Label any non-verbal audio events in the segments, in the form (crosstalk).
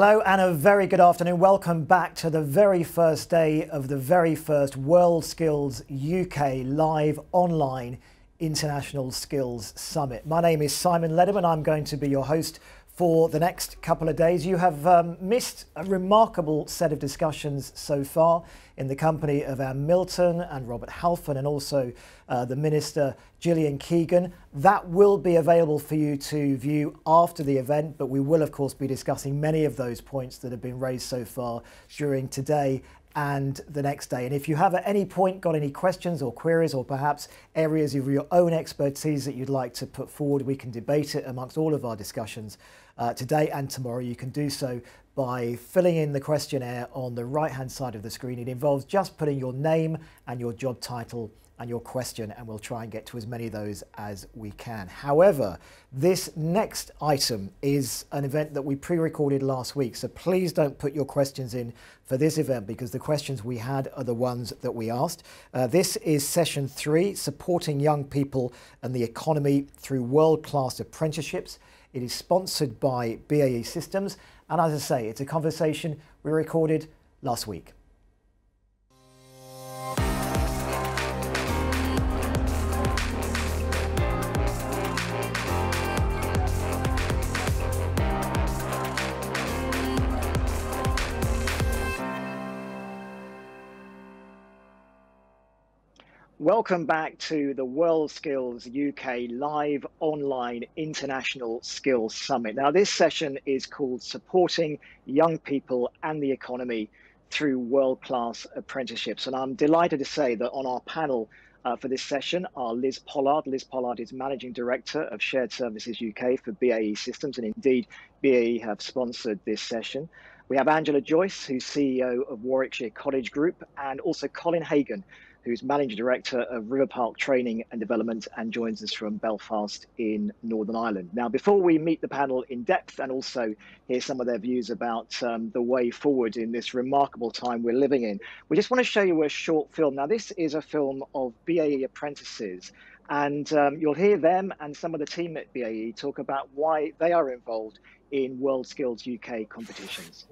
Hello and a very good afternoon. Welcome back to the very first day of the very first World Skills UK live online International Skills Summit. My name is Simon Lederman. I'm going to be your host for the next couple of days. You have um, missed a remarkable set of discussions so far in the company of our Milton and Robert Halfon and also uh, the Minister Gillian Keegan. That will be available for you to view after the event, but we will of course be discussing many of those points that have been raised so far during today and the next day. And if you have at any point got any questions or queries or perhaps areas of your own expertise that you'd like to put forward, we can debate it amongst all of our discussions uh, today and tomorrow. You can do so by filling in the questionnaire on the right hand side of the screen. It involves just putting your name and your job title and your question and we'll try and get to as many of those as we can. However, this next item is an event that we pre-recorded last week, so please don't put your questions in for this event because the questions we had are the ones that we asked. Uh, this is session three, supporting young people and the economy through world-class apprenticeships. It is sponsored by BAE Systems and as I say, it's a conversation we recorded last week. Welcome back to the World Skills UK live online international skills summit. Now, this session is called Supporting Young People and the Economy through World Class Apprenticeships. And I'm delighted to say that on our panel uh, for this session are Liz Pollard. Liz Pollard is Managing Director of Shared Services UK for BAE Systems, and indeed, BAE have sponsored this session. We have Angela Joyce, who's CEO of Warwickshire College Group, and also Colin Hagan, who's Managing Director of River Park Training and Development and joins us from Belfast in Northern Ireland. Now, before we meet the panel in depth and also hear some of their views about um, the way forward in this remarkable time we're living in, we just want to show you a short film. Now, this is a film of BAE apprentices and um, you'll hear them and some of the team at BAE talk about why they are involved in World Skills UK competitions.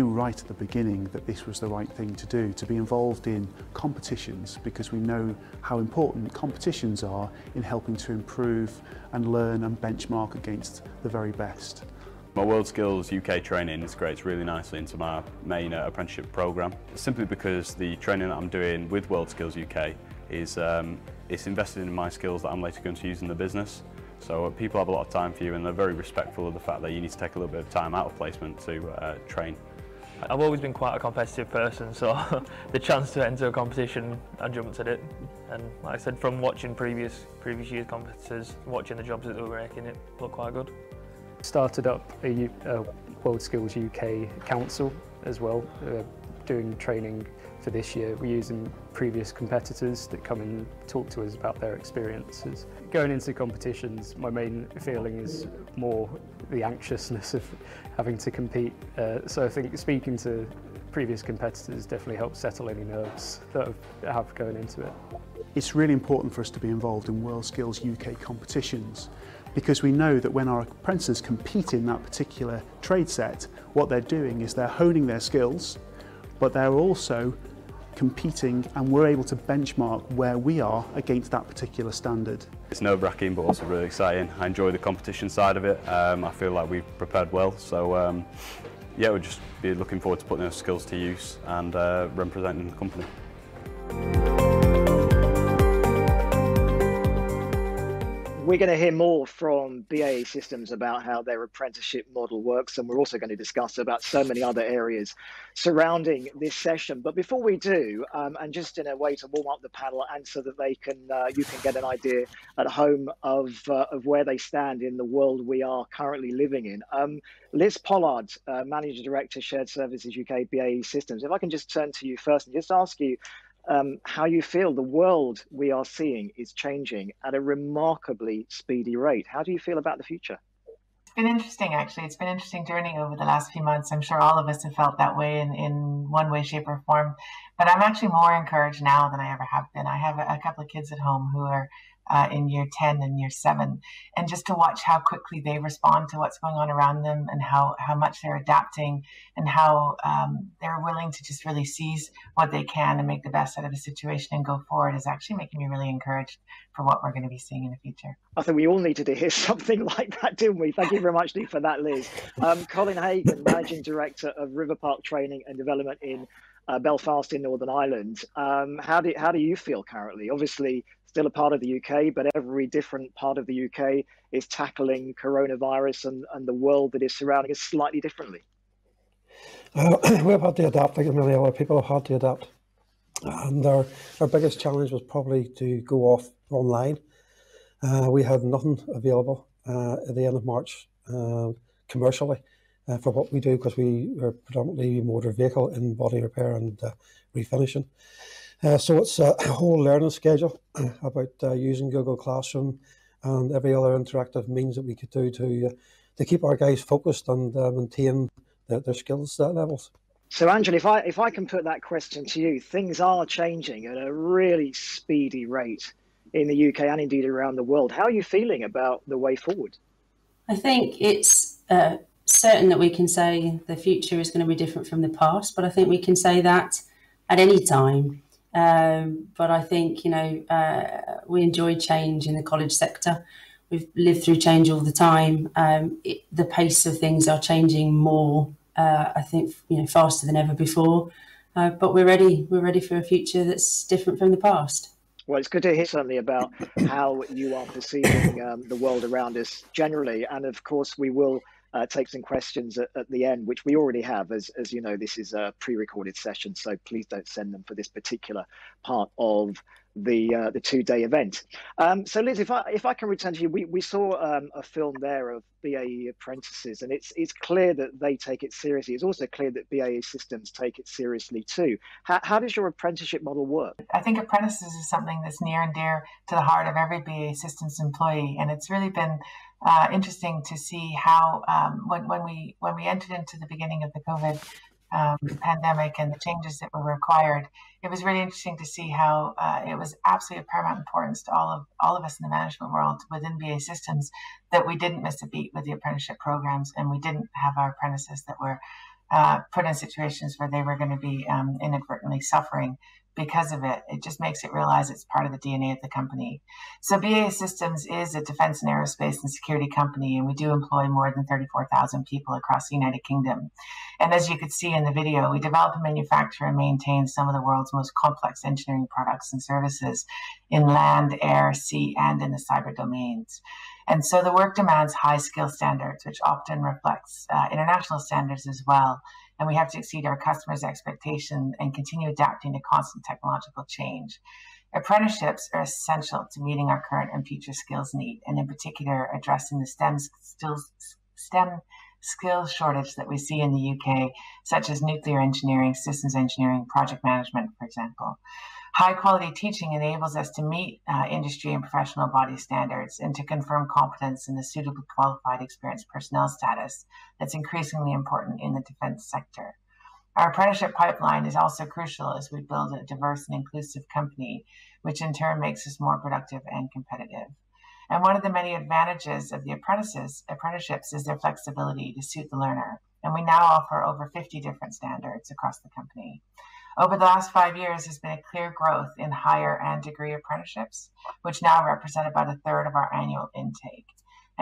Right at the beginning that this was the right thing to do, to be involved in competitions because we know how important competitions are in helping to improve and learn and benchmark against the very best. My World Skills UK training integrates really nicely into my main uh, apprenticeship programme, simply because the training that I'm doing with World Skills UK is um, it's invested in my skills that I'm later going to use in the business. So uh, people have a lot of time for you and they're very respectful of the fact that you need to take a little bit of time out of placement to uh, train. I've always been quite a competitive person, so (laughs) the chance to enter a competition, I jumped at it. And like I said, from watching previous previous year's competitors, watching the jobs that they were making, it looked quite good. Started up a, a World Skills UK Council as well, uh, doing training for this year. We're using previous competitors that come and talk to us about their experiences. Going into competitions, my main feeling is more the anxiousness of having to compete. Uh, so I think speaking to previous competitors definitely helps settle any nerves that I have going into it. It's really important for us to be involved in World Skills UK competitions because we know that when our apprentices compete in that particular trade set, what they're doing is they're honing their skills, but they're also competing and we're able to benchmark where we are against that particular standard. It's nerve-wracking but also really exciting. I enjoy the competition side of it. Um, I feel like we've prepared well so um, yeah we'll just be looking forward to putting those skills to use and uh, representing the company. We're going to hear more from BAE Systems about how their apprenticeship model works, and we're also going to discuss about so many other areas surrounding this session. But before we do, um, and just in a way to warm up the panel, and so that they can, uh, you can get an idea at home of uh, of where they stand in the world we are currently living in. Um, Liz Pollard, uh, Manager Director, Shared Services UK, BAE Systems. If I can just turn to you first and just ask you um, how you feel the world we are seeing is changing at a remarkably speedy rate. How do you feel about the future? It's been interesting, actually. It's been an interesting journey over the last few months. I'm sure all of us have felt that way in, in one way, shape, or form. But I'm actually more encouraged now than I ever have been. I have a, a couple of kids at home who are uh, in year 10 and year 7 and just to watch how quickly they respond to what's going on around them and how, how much they're adapting and how um, they're willing to just really seize what they can and make the best out of the situation and go forward is actually making me really encouraged for what we're going to be seeing in the future. I think we all needed to hear (laughs) something like that, didn't we? Thank you very much, Lee, for that, Liz. Um, Colin Hagan, Managing Director of River Park Training and Development in uh, Belfast in Northern Ireland. Um, how do how do you feel currently? Obviously, still a part of the UK, but every different part of the UK is tackling coronavirus and, and the world that is surrounding us slightly differently. Uh, (clears throat) we've had to adapt, like many other people have had to adapt. And our, our biggest challenge was probably to go off online. Uh, we had nothing available uh, at the end of March uh, commercially uh, for what we do because we are predominantly motor vehicle in body repair and uh, refinishing. Uh, so it's a whole learning schedule (clears throat) about uh, using Google Classroom and every other interactive means that we could do to uh, to keep our guys focused and uh, maintain their, their skills levels. So, Angela, if I if I can put that question to you, things are changing at a really speedy rate in the UK and indeed around the world. How are you feeling about the way forward? I think it's uh, certain that we can say the future is going to be different from the past, but I think we can say that at any time. Um, but I think, you know, uh, we enjoy change in the college sector. We've lived through change all the time. Um, it, the pace of things are changing more, uh, I think, you know, faster than ever before. Uh, but we're ready. We're ready for a future that's different from the past. Well, it's good to hear something about how you are perceiving um, the world around us generally. And of course, we will uh, take some questions at, at, the end, which we already have. As, as you know, this is a pre-recorded session, so please don't send them for this particular part of the uh, the two day event. Um, so, Liz, if I if I can return to you, we, we saw um, a film there of BAE apprentices, and it's it's clear that they take it seriously. It's also clear that BAE Systems take it seriously too. How, how does your apprenticeship model work? I think apprentices is something that's near and dear to the heart of every BAE Systems employee, and it's really been uh, interesting to see how um, when, when we when we entered into the beginning of the COVID um, pandemic and the changes that were required, it was really interesting to see how uh, it was absolutely of paramount importance to all of all of us in the management world within BAE Systems that we didn't miss a beat with the apprenticeship programs and we didn't have our apprentices that were uh, put in situations where they were going to be um, inadvertently suffering because of it. It just makes it realize it's part of the DNA of the company. So BAE Systems is a defense and aerospace and security company, and we do employ more than 34,000 people across the United Kingdom. And as you could see in the video, we develop and manufacture and maintain some of the world's most complex engineering products and services in land, air, sea, and in the cyber domains. And so the work demands high skill standards, which often reflects uh, international standards as well and we have to exceed our customers' expectations and continue adapting to constant technological change. Apprenticeships are essential to meeting our current and future skills need, and in particular, addressing the STEM skills, STEM skills shortage that we see in the UK, such as nuclear engineering, systems engineering, project management, for example. High quality teaching enables us to meet uh, industry and professional body standards and to confirm competence in the suitably qualified experienced personnel status that's increasingly important in the defense sector. Our apprenticeship pipeline is also crucial as we build a diverse and inclusive company, which in turn makes us more productive and competitive. And one of the many advantages of the apprentices apprenticeships is their flexibility to suit the learner. And we now offer over 50 different standards across the company. Over the last five years, there's been a clear growth in higher and degree apprenticeships, which now represent about a third of our annual intake.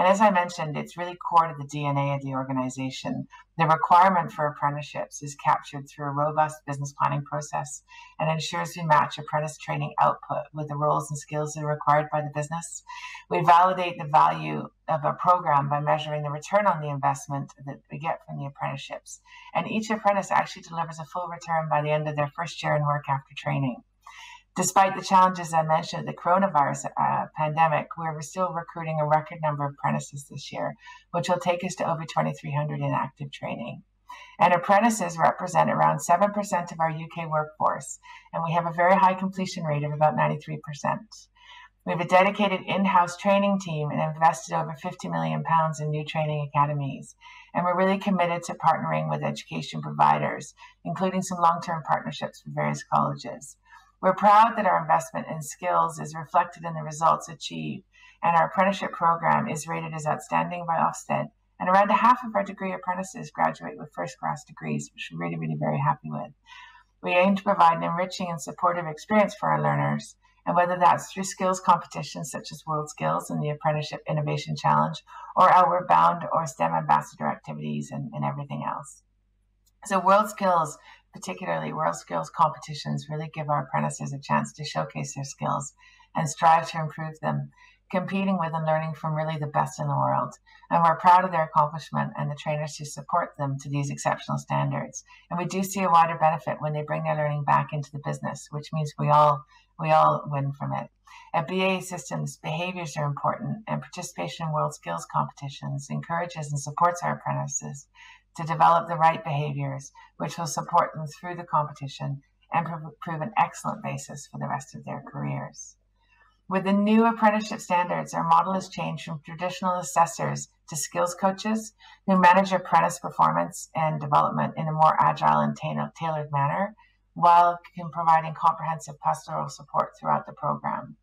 And as I mentioned, it's really core to the DNA of the organization. The requirement for apprenticeships is captured through a robust business planning process and ensures we match apprentice training output with the roles and skills that are required by the business. We validate the value of a program by measuring the return on the investment that we get from the apprenticeships. And each apprentice actually delivers a full return by the end of their first year in work after training despite the challenges I mentioned, the coronavirus uh, pandemic, we're still recruiting a record number of apprentices this year, which will take us to over 2,300 in active training. And apprentices represent around 7% of our UK workforce, and we have a very high completion rate of about 93%. We have a dedicated in-house training team and invested over 50 million pounds in new training academies. And we're really committed to partnering with education providers, including some long-term partnerships with various colleges. We're proud that our investment in skills is reflected in the results achieved, and our apprenticeship program is rated as outstanding by Ofsted. And around half of our degree apprentices graduate with first class degrees, which we're really, really very happy with. We aim to provide an enriching and supportive experience for our learners, and whether that's through skills competitions such as World Skills and the Apprenticeship Innovation Challenge, or Outward Bound or STEM Ambassador activities and, and everything else. So World Skills particularly world skills competitions really give our apprentices a chance to showcase their skills and strive to improve them, competing with and learning from really the best in the world. And we're proud of their accomplishment and the trainers who support them to these exceptional standards. And we do see a wider benefit when they bring their learning back into the business, which means we all we all win from it. At BAE Systems, behaviors are important, and participation in world skills competitions encourages and supports our apprentices to develop the right behaviors, which will support them through the competition and prove an excellent basis for the rest of their careers. With the new apprenticeship standards, our model has changed from traditional assessors to skills coaches who manage apprentice performance and development in a more agile and tailored manner while providing comprehensive pastoral support throughout the program.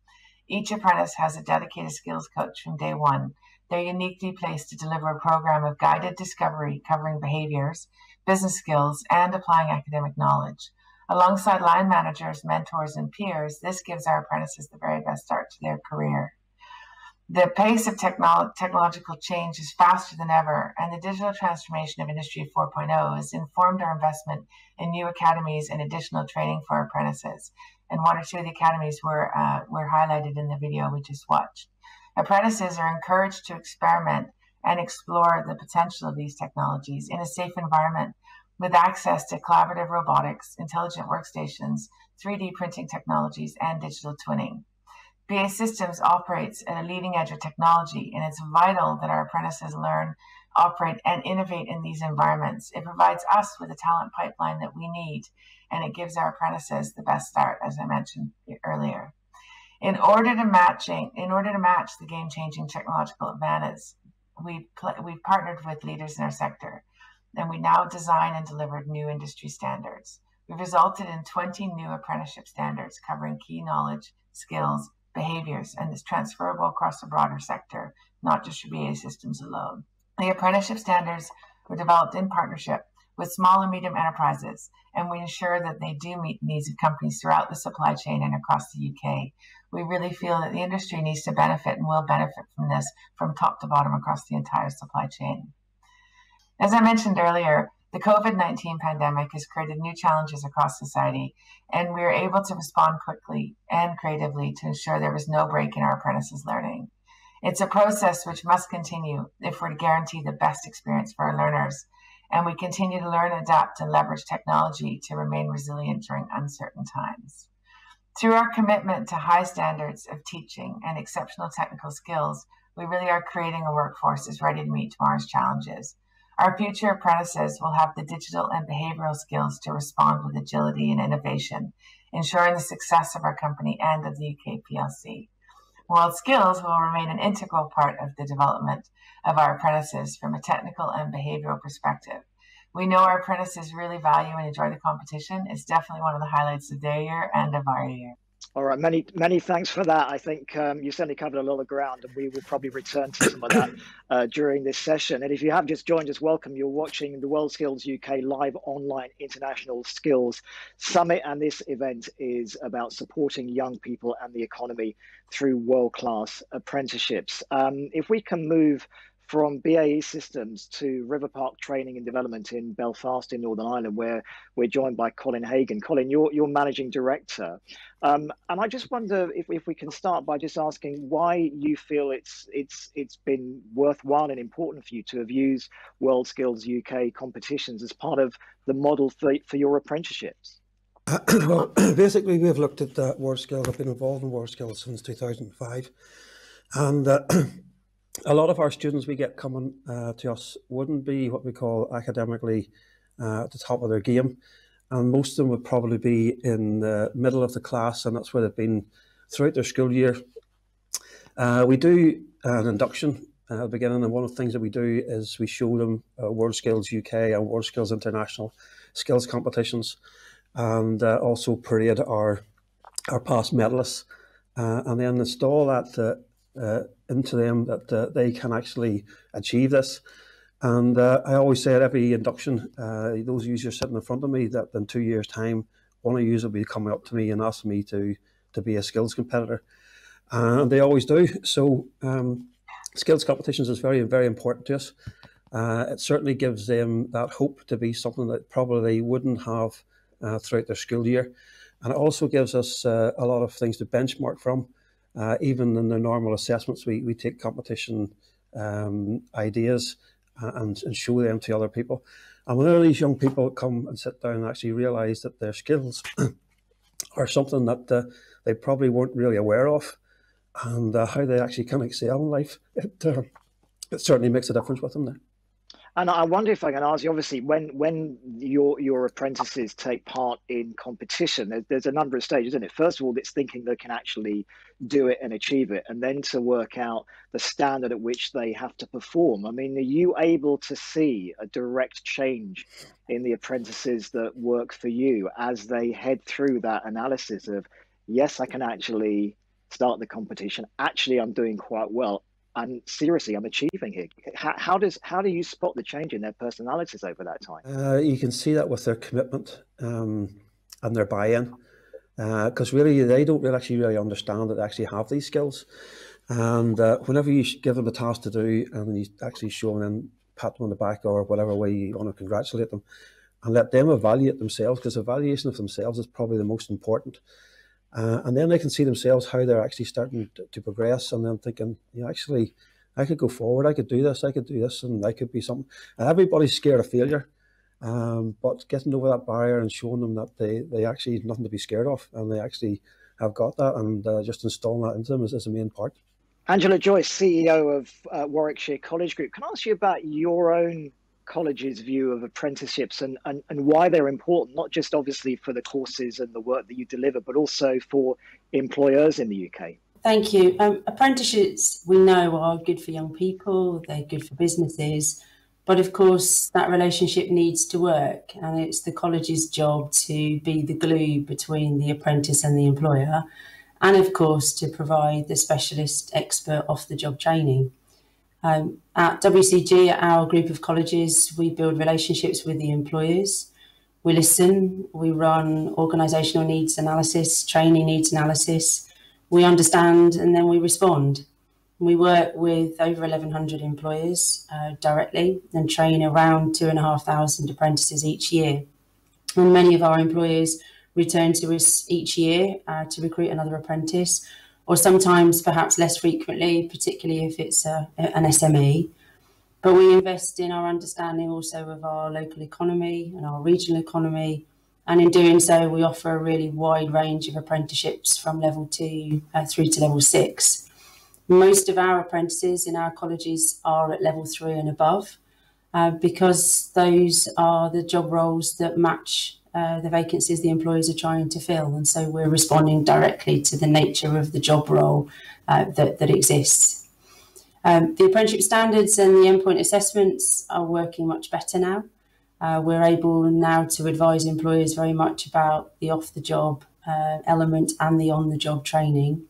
Each apprentice has a dedicated skills coach from day one they're uniquely placed to deliver a program of guided discovery covering behaviors, business skills, and applying academic knowledge. Alongside line managers, mentors, and peers, this gives our apprentices the very best start to their career. The pace of technolo- technological change is faster than ever, and the digital transformation of Industry 4.0 has informed our investment in new academies and additional training for apprentices. And one or two of the academies were, uh, were highlighted in the video we just watched. Apprentices are encouraged to experiment and explore the potential of these technologies in a safe environment with access to collaborative robotics, intelligent workstations, 3D printing technologies, and digital twinning. BAE Systems operates at a leading edge of technology, and it's vital that our apprentices learn, operate, and innovate in these environments. It provides us with a talent pipeline that we need, and it gives our apprentices the best start, as I mentioned earlier. In order to matching, in order to match the game-changing technological advances, we we've partnered with leaders in our sector, and we now design and deliver new industry standards. We've resulted in 20 new apprenticeship standards covering key knowledge, skills, behaviors, and is transferable across the broader sector, not just for BAE Systems alone. The apprenticeship standards were developed in partnership with small and medium enterprises, and we ensure that they do meet the needs of companies throughout the supply chain and across the UK. We really feel that the industry needs to benefit and will benefit from this from top to bottom across the entire supply chain. As I mentioned earlier, the COVID 19 pandemic has created new challenges across society, and we were able to respond quickly and creatively to ensure there was no break in our apprentices' learning. It's a process which must continue if we're to guarantee the best experience for our learners and we continue to learn, adapt, and leverage technology to remain resilient during uncertain times. Through our commitment to high standards of teaching and exceptional technical skills, we really are creating a workforce that's ready to meet tomorrow's challenges. Our future apprentices will have the digital and behavioral skills to respond with agility and innovation, ensuring the success of our company and of the UK PLC. World skills will remain an integral part of the development of our apprentices from a technical and behavioral perspective. We know our apprentices really value and enjoy the competition. It's definitely one of the highlights of their year and of our year. All right, many many thanks for that. I think um, you certainly covered a lot of ground, and we will probably return to some of that uh, during this session. And if you have just joined us, welcome. You're watching the World Skills UK live online international skills summit, and this event is about supporting young people and the economy through world class apprenticeships. Um, if we can move from BAE Systems to River Park Training and Development in Belfast in Northern Ireland, where we're joined by Colin Hagan. Colin, you're, you're managing director. Um, and I just wonder if, if we can start by just asking why you feel it's, it's, it's been worthwhile and important for you to have used World Skills UK competitions as part of the model for, for your apprenticeships. Uh, (clears throat) well, (clears throat) basically, we've looked at uh, World Skills. I've been involved in World Skills since 2005. And uh, (clears throat) a lot of our students we get coming uh, to us wouldn't be what we call academically uh, at the top of their game. And most of them would probably be in the middle of the class, and that's where they've been throughout their school year. Uh, we do an induction uh, at the beginning, and one of the things that we do is we show them uh, World Skills UK and World Skills International skills competitions, and uh, also parade our our past medalists, and then install that into them that they can actually achieve this. And I always say at every induction, those users sitting in front of me, that in two years' time, one of you will be coming up to me and asking me to to be a skills competitor, and they always do. So um, skills competitions is very very important to us. Uh, it certainly gives them that hope to be something that probably they wouldn't have uh, throughout their school year, and it also gives us uh, a lot of things to benchmark from. Uh, even in the normal assessments, we, we take competition um, ideas uh, and, and show them to other people. And when all these young people come and sit down and actually realise that their skills (clears throat) are something that uh, they probably weren't really aware of, and uh, how they actually can excel in life, it, uh, it certainly makes a difference with them there. And I wonder if I can ask you, obviously, when when your your apprentices take part in competition, there's a number of stages in it. First of all, it's thinking they can actually do it and achieve it, and then to work out the standard at which they have to perform. I mean, are you able to see a direct change in the apprentices that work for you as they head through that analysis of, yes, I can actually start the competition. Actually, I'm doing quite well and seriously, I'm achieving here. How, how, does how do you spot the change in their personalities over that time? Uh, you can see that with their commitment um, and their buy-in, because uh, really they don't really actually really understand that they actually have these skills. And uh, whenever you give them a task to do, and you actually show them and pat them on the back or whatever way you want to congratulate them, and let them evaluate themselves, because evaluation of themselves is probably the most important. Uh, and then they can see themselves how they're actually starting to, to, progress and then thinking, you know, actually, I could go forward, I could do this, I could do this, and I could be something. And everybody's scared of failure. Um, but getting over that barrier and showing them that they, they actually nothing to be scared of and they actually have got that and uh, just installing that into them is, is the main part. Angela Joyce, CEO of uh, Warwickshire College Group, can I ask you about your own college's view of apprenticeships and, and, and why they're important, not just obviously for the courses and the work that you deliver, but also for employers in the UK? Thank you. Um, apprenticeships, we know, are good for young people, they're good for businesses. But of course, that relationship needs to work, and it's the college's job to be the glue between the apprentice and the employer, and of course, to provide the specialist expert off the job training. Um, at WCG, at our group of colleges, we build relationships with the employers. We listen, we run organisational needs analysis, training needs analysis. We understand and then we respond. We work with over 1,100 employers uh, directly and train around 2,500 apprentices each year. And many of our employers return to us each year uh, to recruit another apprentice or sometimes perhaps less frequently, particularly if it's a, an SME. But we invest in our understanding also of our local economy and our regional economy. And in doing so, we offer a really wide range of apprenticeships from level two uh, through to level six. Most of our apprentices in our colleges are at level three and above uh, because those are the job roles that match uh, the vacancies the employers are trying to fill. And so we're responding directly to the nature of the job role uh, that, that exists. Um, the apprenticeship standards and the endpoint assessments are working much better now. Uh, we're able now to advise employers very much about the off the job uh, element and the on the job training.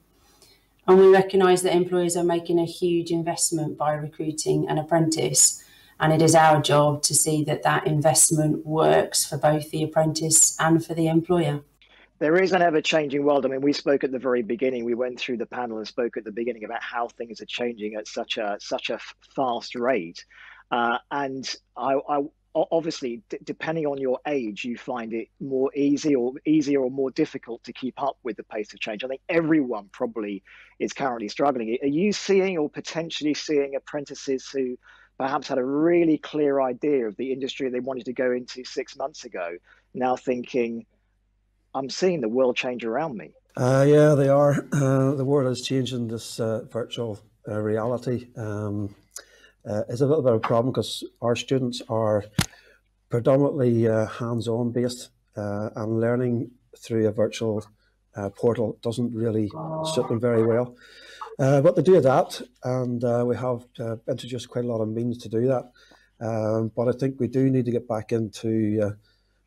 And we recognise that employers are making a huge investment by recruiting an apprentice and it is our job to see that that investment works for both the apprentice and for the employer. There is an ever changing world. I mean, we spoke at the very beginning, we went through the panel and spoke at the beginning about how things are changing at such a, such a fast rate. Uh, and I, I, obviously d- depending on your age you find it more easy or easier or more difficult to keep up with the pace of change i think everyone probably is currently struggling are you seeing or potentially seeing apprentices who perhaps had a really clear idea of the industry they wanted to go into six months ago, now thinking, I'm seeing the world change around me. Uh, yeah, they are. Uh, the world is changing this uh, virtual uh, reality. Um, uh, it's a little bit of a problem because our students are predominantly uh, hands-on based and learning through a virtual portal doesn't really suit them very well. Uh, but they do adapt, and uh, we have uh, introduced quite a lot of means to do that. Um, but I think we do need to get back into uh,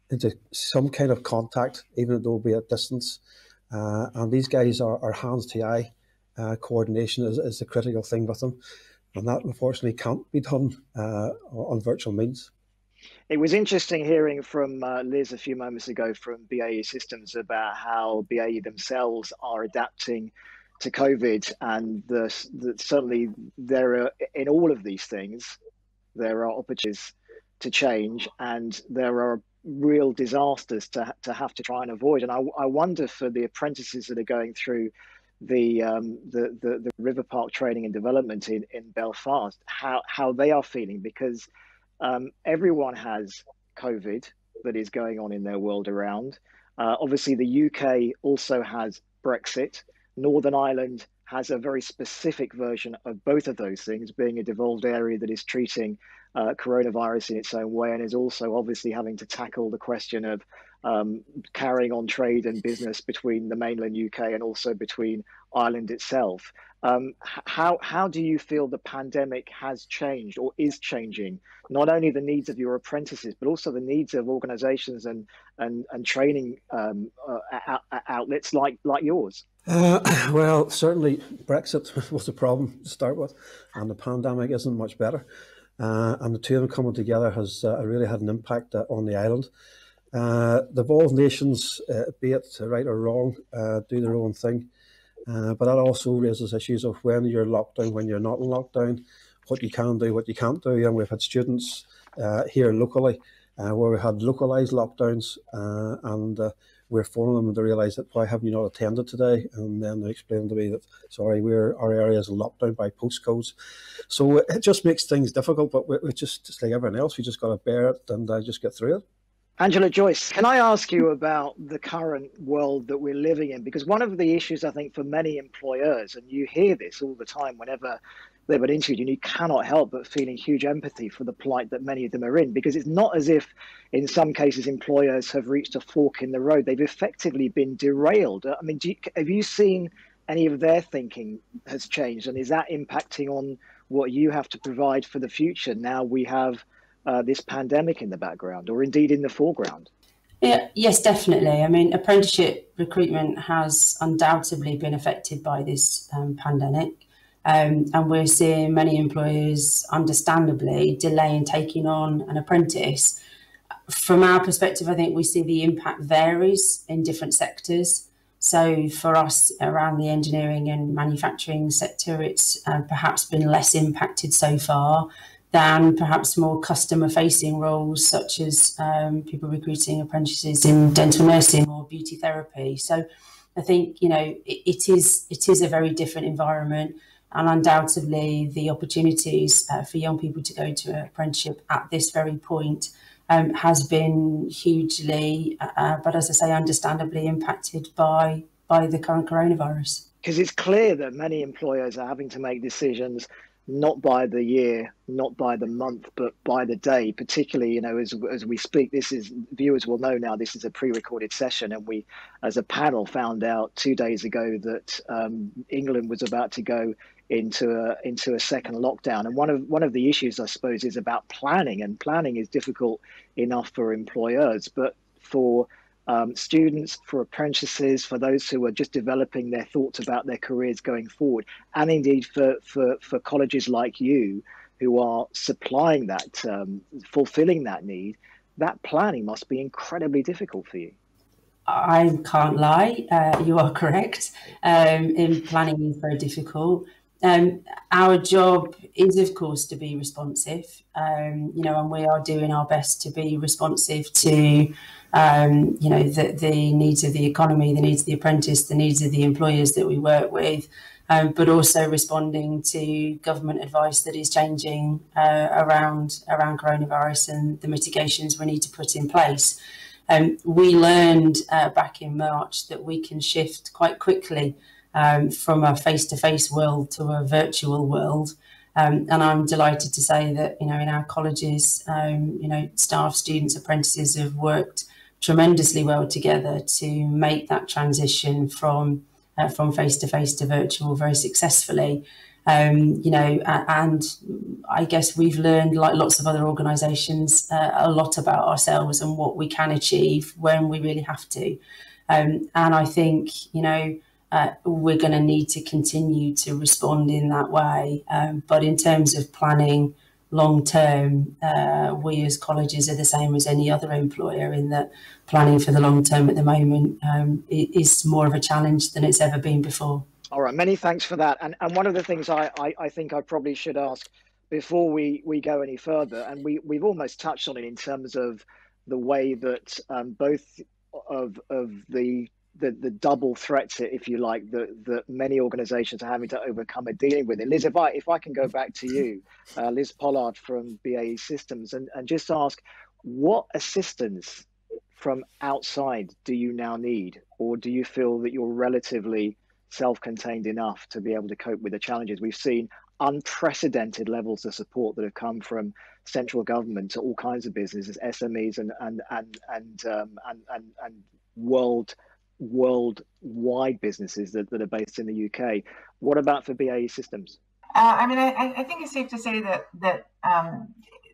into some kind of contact, even though be at distance. Uh, and these guys are, are hands to eye coordination is, is the critical thing with them, and that unfortunately can't be done on virtual means. It was interesting hearing from uh, Liz a few moments ago from BAE Systems about how BAE themselves are adapting to COVID, and the, the, certainly there are in all of these things there are opportunities to change, and there are real disasters to to have to try and avoid. And I, I wonder for the apprentices that are going through the, um, the, the the River Park training and development in in Belfast, how how they are feeling because um, everyone has COVID that is going on in their world around. Uh, obviously, the UK also has Brexit. Northern Ireland has a very specific version of both of those things, being a devolved area that is treating uh, coronavirus in its own way and is also obviously having to tackle the question of um, carrying on trade and business between the mainland UK and also between Ireland itself. Um, how how do you feel the pandemic has changed or is changing not only the needs of your apprentices but also the needs of organisations and and and training um, uh, outlets like like yours? Uh, (coughs) well, certainly Brexit (laughs) was a problem to start with, and the pandemic isn't much better. Uh, and the two of them coming together has uh, really had an impact uh, on the island. Uh, the evolved nations, be it right or wrong, do their own thing. Uh, but that also raises issues of when you're locked down, when you're not in lockdown, what you can do, what you can't do. And we've had students uh, here locally uh, where we had localized lockdowns uh, and uh, we're phoning them to realise that why haven't you not attended today? And then they explain to me that sorry, we're our area is locked down by postcodes. So it just makes things difficult, but we, we just, just like everyone else, we just got to bear it and uh, just get through it. Angela Joyce, can I ask you about the current world that we're living in? Because one of the issues, I think, for many employers, and you hear this all the time whenever they've been interviewed, and you cannot help but feeling huge empathy for the plight that many of them are in, because it's not as if, in some cases, employers have reached a fork in the road. They've effectively been derailed. I mean, you, have you seen any of their thinking has changed, and is that impacting on what you have to provide for the future? Now we have uh, this pandemic in the background or indeed in the foreground? Yeah, yes, definitely. I mean, apprenticeship recruitment has undoubtedly been affected by this um, pandemic. Um, and we're seeing many employers, understandably, delaying taking on an apprentice. From our perspective, I think we see the impact varies in different sectors. So for us around the engineering and manufacturing sector, it's uh, perhaps been less impacted so far than perhaps more customer facing roles such as um, people recruiting apprentices in dental nursing or beauty therapy so i think you know it, it is it is a very different environment and undoubtedly the opportunities uh, for young people to go to an apprenticeship at this very point um, has been hugely uh, uh but as i say understandably impacted by by the current coronavirus because it's clear that many employers are having to make decisions not by the year, not by the month, but by the day. Particularly, you know, as as we speak, this is viewers will know now. This is a pre-recorded session, and we, as a panel, found out two days ago that um, England was about to go into a into a second lockdown. And one of one of the issues, I suppose, is about planning. And planning is difficult enough for employers, but for um, students, for apprentices, for those who are just developing their thoughts about their careers going forward, and indeed for, for, for colleges like you who are supplying that, um, fulfilling that need, that planning must be incredibly difficult for you. I can't lie, uh, you are (laughs) correct. Um, in planning is very difficult. Um, our job is, of course, to be responsive, um, you know, and we are doing our best to be responsive to, um, you know, the, the, needs of the economy, the needs of the apprentice, the needs of the employers that we work with, um, but also responding to government advice that is changing uh, around around coronavirus and the mitigations we need to put in place. Um, we learned uh, back in March that we can shift quite quickly um, from a face-to-face world to a virtual world. Um, and I'm delighted to say that you know in our colleges, um, you know, staff, students, apprentices have worked tremendously well together to make that transition from uh, from face to face to virtual very successfully. Um, you know, and I guess we've learned, like lots of other organisations, uh, a lot about ourselves and what we can achieve when we really have to. Um, and I think, you know, uh, we're going to need to continue to respond in that way. Um, but in terms of planning long term, uh, we as colleges are the same as any other employer in that planning for the long term at the moment um, is more of a challenge than it's ever been before. All right, many thanks for that. And and one of the things I, I, I think I probably should ask before we, we go any further, and we, we've almost touched on it in terms of the way that um, both of of the the, the double threats, if you like, that, that many organizations are having to overcome are dealing with it. Liz, if I, if I can go back to you, uh, Liz Pollard from BAE Systems, and, and just ask what assistance from outside do you now need? Or do you feel that you're relatively self-contained enough to be able to cope with the challenges. We've seen unprecedented levels of support that have come from central government to all kinds of businesses, SMEs, and and and and um, and, and, and world worldwide businesses that, that are based in the UK. What about for BAE Systems? Uh, I mean, I, I, think it's safe to say that that um,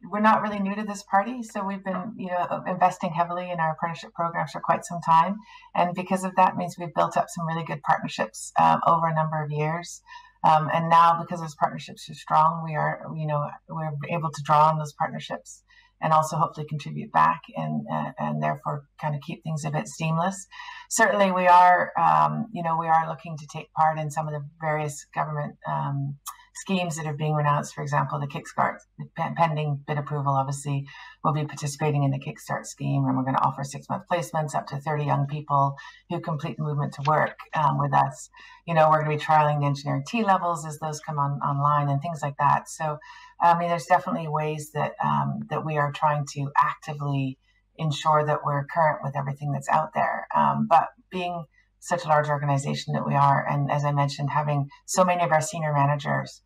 we're not really new to this party, so we've been, you know, investing heavily in our apprenticeship programs for quite some time, and because of that, means we've built up some really good partnerships um, over a number of years. Um, and now, because those partnerships are strong, we are, you know, we're able to draw on those partnerships and also hopefully contribute back and uh, and therefore kind of keep things a bit seamless. Certainly, we are, um, you know, we are looking to take part in some of the various government. Um, schemes that are being renounced, for example, the Kickstart, pending bid approval, obviously, we'll be participating in the Kickstart scheme and we're going to offer six month placements up to 30 young people who complete the movement to work um, with us. You know, we're going to be trialing the engineering T levels as those come on online and things like that. So, I mean, there's definitely ways that um, that we are trying to actively ensure that we're current with everything that's out there. Um, but being such a large organization that we are, and as I mentioned, having so many of our senior managers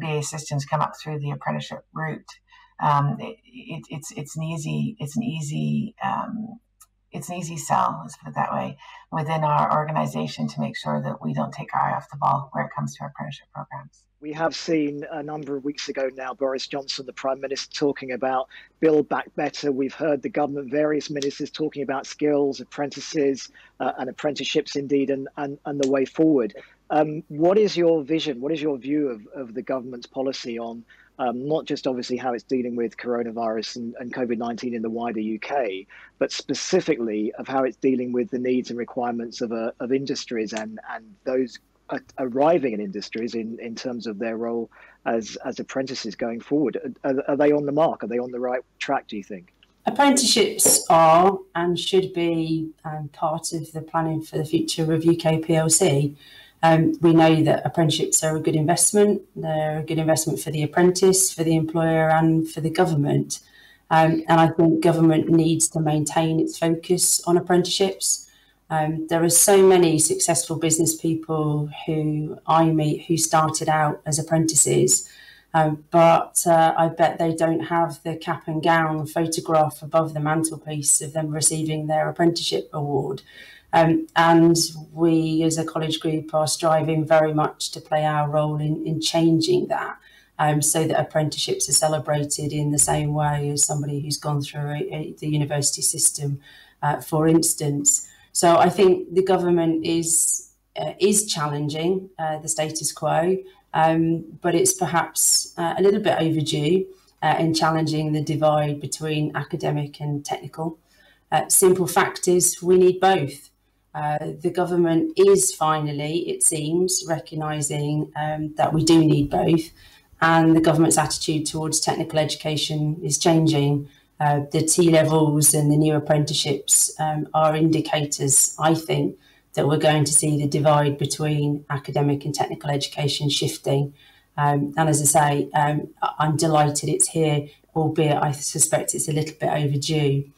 BAE Systems come up through the apprenticeship route. Um, it, it, it's it's an easy it's an easy um, it's an easy sell, let's put it that way, within our organization to make sure that we don't take our eye off the ball where it comes to our apprenticeship programs. We have seen a number of weeks ago now Boris Johnson, the Prime Minister, talking about Build Back Better. We've heard the government, various ministers talking about skills, apprentices, uh, and apprenticeships indeed, and, and, and the way forward. Um, what is your vision? What is your view of, of the government's policy on um, not just obviously how it's dealing with coronavirus and, and COVID 19 in the wider UK, but specifically of how it's dealing with the needs and requirements of, uh, of industries and, and those arriving in industries in, in terms of their role as, as apprentices going forward? Are, are they on the mark? Are they on the right track, do you think? Apprenticeships are and should be um, part of the planning for the future of UK PLC. Um, we know that apprenticeships are a good investment. They're a good investment for the apprentice, for the employer, and for the government. Um, and I think government needs to maintain its focus on apprenticeships. Um, there are so many successful business people who I meet who started out as apprentices, um, but uh, I bet they don't have the cap and gown photograph above the mantelpiece of them receiving their apprenticeship award. Um, and we as a college group are striving very much to play our role in, in changing that um, so that apprenticeships are celebrated in the same way as somebody who's gone through a, a, the university system, uh, for instance. So I think the government is uh, is challenging uh, the status quo, um, but it's perhaps uh, a little bit overdue uh, in challenging the divide between academic and technical. Uh, simple fact is we need both. Uh, the government is finally, it seems, recognising um, that we do need both, and the government's attitude towards technical education is changing. Uh, the T levels and the new apprenticeships um, are indicators, I think, that we're going to see the divide between academic and technical education shifting. Um, and as I say, um, I'm delighted it's here, albeit I suspect it's a little bit overdue.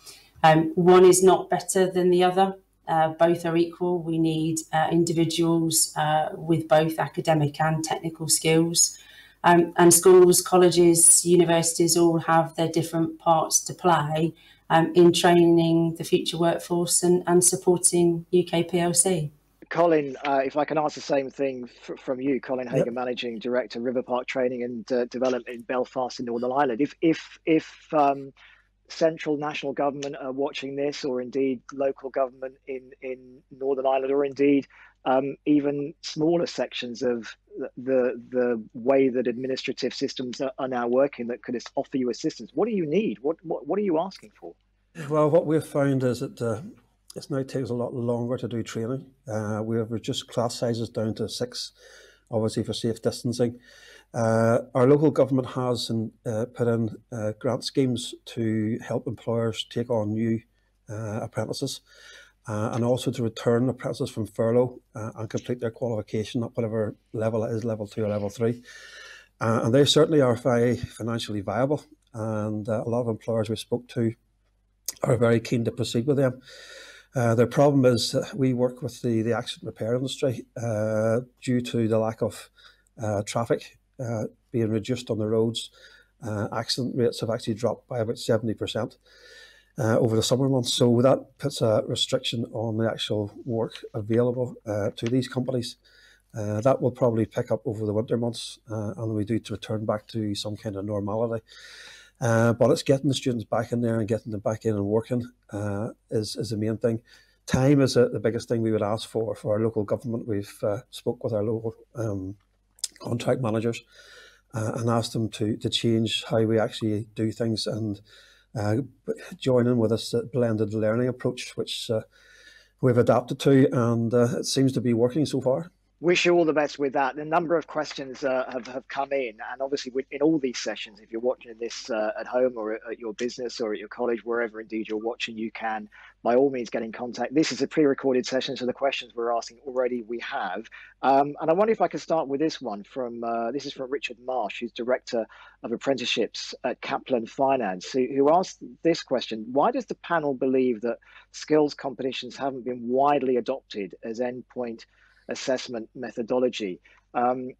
Um, one is not better than the other. Uh, both are equal. We need uh, individuals uh, with both academic and technical skills. Um, and schools, colleges, universities all have their different parts to play um, in training the future workforce and, and supporting UK PLC. Colin, uh, if I can ask the same thing f- from you, Colin Hager, yep. Managing Director, River Park Training and uh, Development in Belfast in Northern Ireland. If if if um, central national government are watching this, or indeed local government in in Northern Ireland, or indeed um, even smaller sections of the the way that administrative systems are, are now working that could offer you assistance, what do you need? What what what are you asking for? Well, what we've found is that uh, it now takes a lot longer to do training. Uh, we have reduced class sizes down to six, obviously for safe distancing. Uh, our local government has uh, put in uh, grant schemes to help employers take on new uh, apprentices uh, and also to return apprentices from furlough and complete their qualification at whatever level it is, level two or level three. and they certainly are very financially viable. And a lot of employers we spoke to are very keen to proceed with them. Uh, the problem is we work with the, the accident repair industry uh, due to the lack of uh, traffic uh, being reduced on the roads. Uh, accident rates have actually dropped by about 70% uh, over the summer months. So that puts a restriction on the actual work available to these companies. that will probably pick up over the winter months and we do to return back to some kind of normality. Uh, but it's getting the students back in there and getting them back in and working uh, is, is the main thing. Time is a, the biggest thing we would ask for for our local government. We've uh, spoke with our local um, contract managers uh, and asked them to, to change how we actually do things and uh, join in with this blended learning approach, which uh, we've adapted to, and it seems to be working so far wish you all the best with that. The number of questions uh, have, have come in, and obviously in all these sessions, if you're watching this uh, at home or at your business or at your college, wherever indeed you're watching, you can by all means get in contact. This is a pre-recorded session, so the questions we're asking already we have. Um, and I wonder if I can start with this one from uh, this is from Richard Marsh, who's director of apprenticeships at Kaplan Finance, who, who asked this question: Why does the panel believe that skills competitions haven't been widely adopted as endpoint assessment methodology. Um,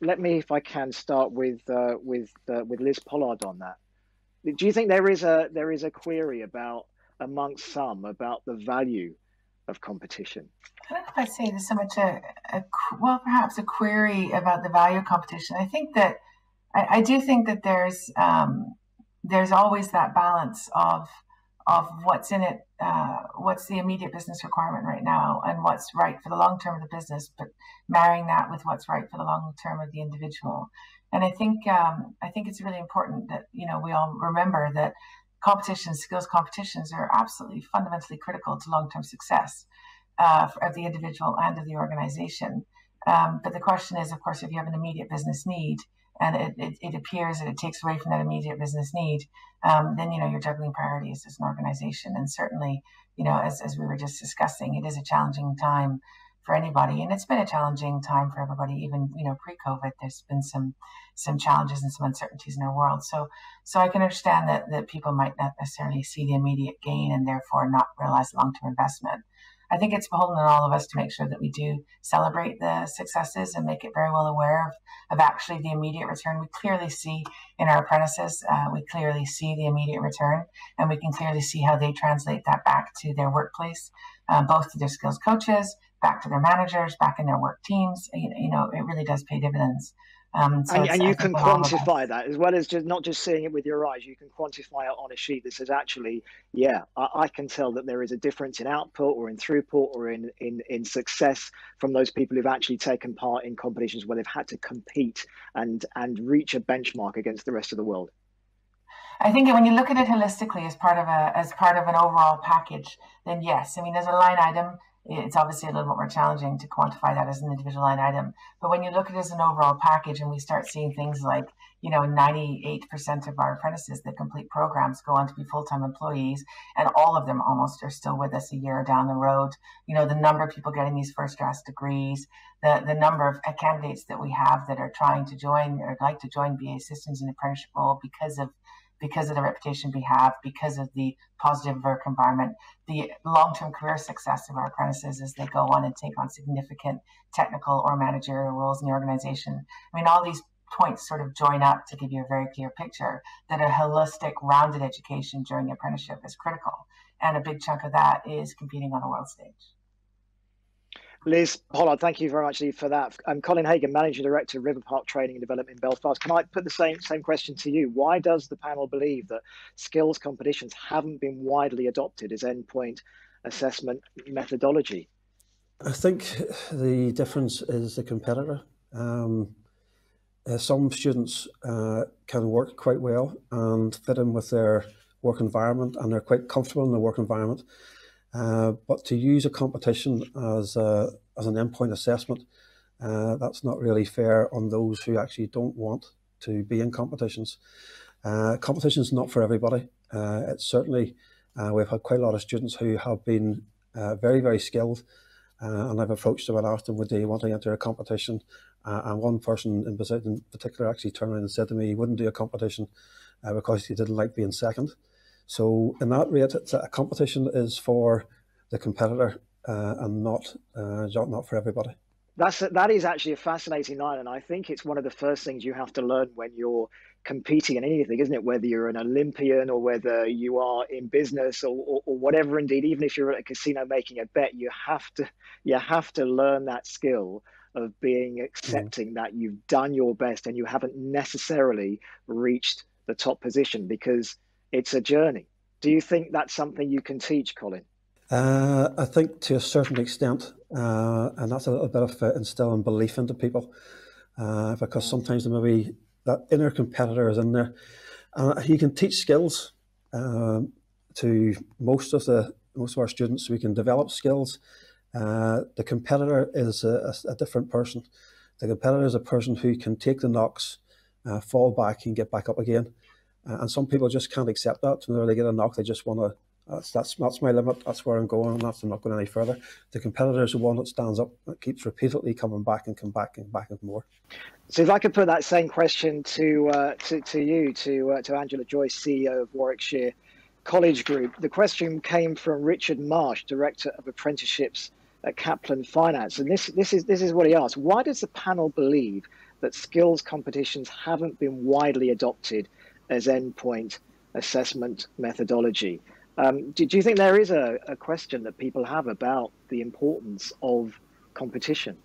let me, if I can, start with uh, with uh, with Liz Pollard on that. Do you think there is a there is a query about amongst some about the value of competition? I don't know if I'd say there's so much a, a well, perhaps a query about the value of competition. I think that I, I do think that there's um, there's always that balance of of what's in it, uh, what's the immediate business requirement right now, and what's right for the long term of the business, but marrying that with what's right for the long term of the individual. And I think um, I think it's really important that you know we all remember that competitions, skills competitions, are absolutely fundamentally critical to long term success uh, of the individual and of the organization. Um, but the question is, of course, if you have an immediate business need, and it, it, it, appears that it takes away from that immediate business need, um, then you know you're juggling priorities as an organization. And certainly, you know, as, as we were just discussing, it is a challenging time for anybody, and it's been a challenging time for everybody. Even you know, pre-COVID, there's been some some challenges and some uncertainties in our world. So so I can understand that that people might not necessarily see the immediate gain and therefore not realize long-term investment. I think it's beholden on all of us to make sure that we do celebrate the successes and make it very well aware of, of actually the immediate return. We clearly see in our apprentices, uh, we clearly see the immediate return, and we can clearly see how they translate that back to their workplace, uh, both to their skills coaches, back to their managers, back in their work teams. You, you know, it really does pay dividends. Um, so and, and you can quantify that as well as just not just seeing it with your eyes. You can quantify it on a sheet that says, actually, yeah, I, I, can tell that there is a difference in output or in throughput or in, in, in success from those people who've actually taken part in competitions where they've had to compete and, and reach a benchmark against the rest of the world. I think when you look at it holistically as part of a as part of an overall package, then yes, I mean there's a line item it's obviously a little bit more challenging to quantify that as an individual line item. But when you look at it as an overall package and we start seeing things like, you know, 98% of our apprentices that complete programs go on to be full time employees, and all of them almost are still with us a year down the road. You know, the number of people getting these first class degrees, the, the number of uh, candidates that we have that are trying to join or like to join BAE Systems in apprenticeship role because of because of the reputation we have, because of the positive work environment, the long term career success of our apprentices as they go on and take on significant technical or managerial roles in the organization. I mean, all these points sort of join up to give you a very clear picture that a holistic, rounded education during apprenticeship is critical. And a big chunk of that is competing on a world stage. Liz Pollard, thank you very much for that. I'm Colin Hagan, Managing Director of River Park Training and Development in Belfast. Can I put the same same question to you? Why does the panel believe that skills competitions haven't been widely adopted as endpoint assessment methodology? I think the difference is the competitor. Um, uh, some students uh, can work quite well and fit in with their work environment and they're quite comfortable in the work environment. Uh, but to use a competition as, a, as an endpoint assessment, uh, that's not really fair on those who actually don't want to be in competitions. Uh, competition is not for everybody. Uh, it's certainly, uh, we've had quite a lot of students who have been uh, very, very skilled and I've approached them and asked them would they want to enter a competition and one person in particular actually turned around and said to me he wouldn't do a competition because he didn't like being second. So in that rate, it's a competition is for the competitor uh, and not uh, not for everybody. That's that is actually a fascinating line, and I think it's one of the first things you have to learn when you're competing in anything, isn't it? Whether you're an Olympian or whether you are in business or, or, or, whatever. Indeed, even if you're at a casino making a bet, you have to you have to learn that skill of being accepting mm. that you've done your best and you haven't necessarily reached the top position because it's a journey. Do you think that's something you can teach, Colin? Uh, I think to a certain extent, uh, and that's a little bit of uh, instilling belief into people, uh, because sometimes there maybe that inner competitor is in there. Uh, you can teach skills um, to most of the most of our students. We can develop skills. Uh, the competitor is a, a, different person. The competitor is a person who can take the knocks, fall back, and get back up again. Uh, and some people just can't accept that. Whenever they get a knock, they just want to. That's, that's that's my limit. That's where I'm going, and that's I'm not going any further. The competitor is the one that stands up, that keeps repeatedly coming back and come back and back and more. So, if I could put that same question to uh, to, to you, to uh, to Angela Joyce, CEO of Warwickshire College Group, the question came from Richard Marsh, Director of Apprenticeships at Kaplan Finance, and this this is this is what he asked: Why does the panel believe that skills competitions haven't been widely adopted as endpoint assessment methodology. Um, do, do, you think there is a, a question that people have about the importance of competition?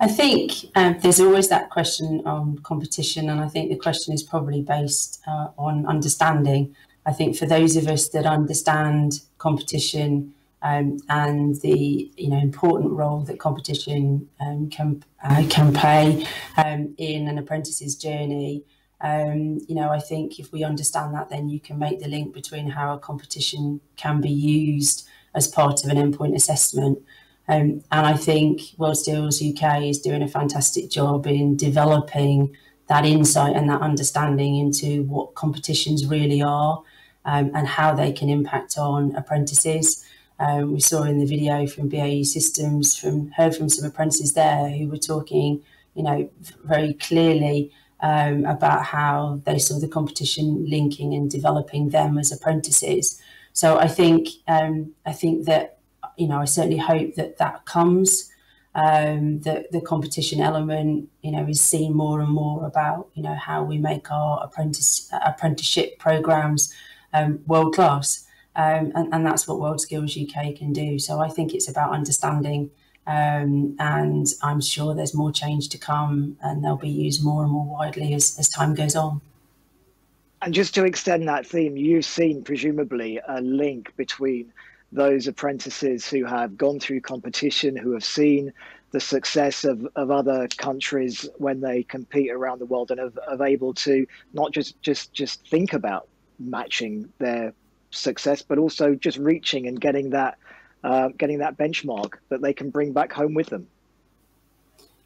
I think um, there's always that question on competition, and I think the question is probably based uh, on understanding. I think for those of us that understand competition um, and the you know important role that competition um, can uh, can play um, in an apprentice's journey. Um, you know, I think if we understand that, then you can make the link between how a competition can be used as part of an endpoint assessment. Um, and I think World Skills UK is doing a fantastic job in developing that insight and that understanding into what competitions really are um, and how they can impact on apprentices. Um, we saw in the video from BAE Systems, from heard from some apprentices there who were talking, you know, very clearly um, about how they saw the competition linking and developing them as apprentices. So I think um, I think that you know I certainly hope that that comes. Um, that the competition element, you know, is seen more and more about, you know, how we make our apprentice apprenticeship programs um, world class. Um, and, and that's what World Skills UK can do. So I think it's about understanding, um, and I'm sure there's more change to come, and they'll be used more and more widely as, as time goes on. And just to extend that theme, you've seen presumably a link between those apprentices who have gone through competition, who have seen the success of, of other countries when they compete around the world and have, have able to not just just just think about matching their success, but also just reaching and getting that uh, getting that benchmark that they can bring back home with them.